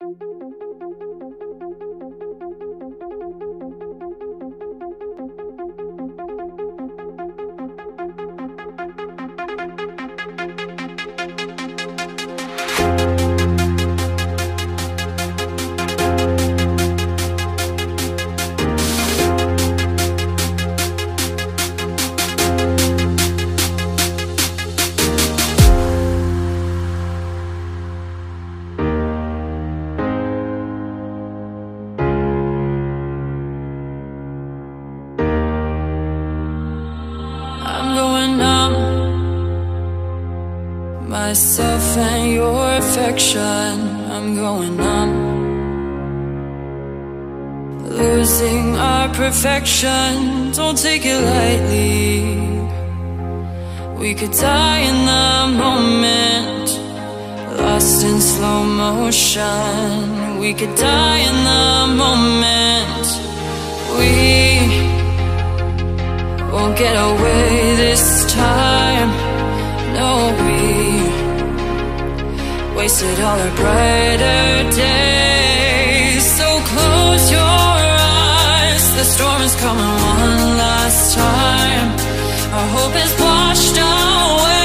I'm going numb myself and your affection. I'm going numb, losing our perfection. Don't take it lightly. We could die in the moment, lost in slow motion. We could die in the moment. Wasted all our brighter days. So close your eyes. The storm is coming one last time. Our hope is washed away.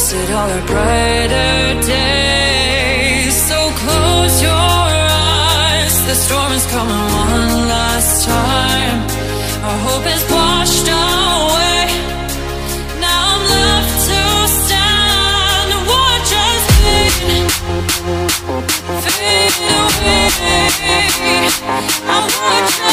Wasted all our brighter days so close your eyes. The storm is coming one last time. Our hope is washed away. Now i'm left to stand. And watch us fade fade away. I watch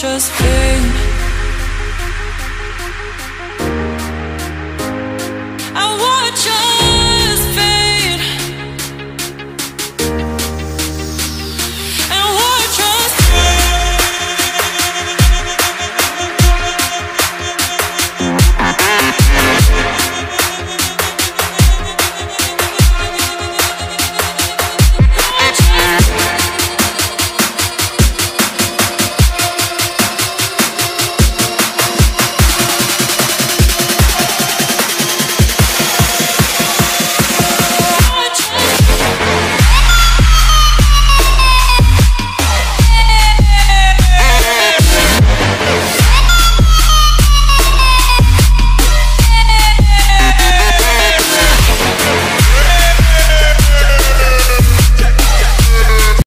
just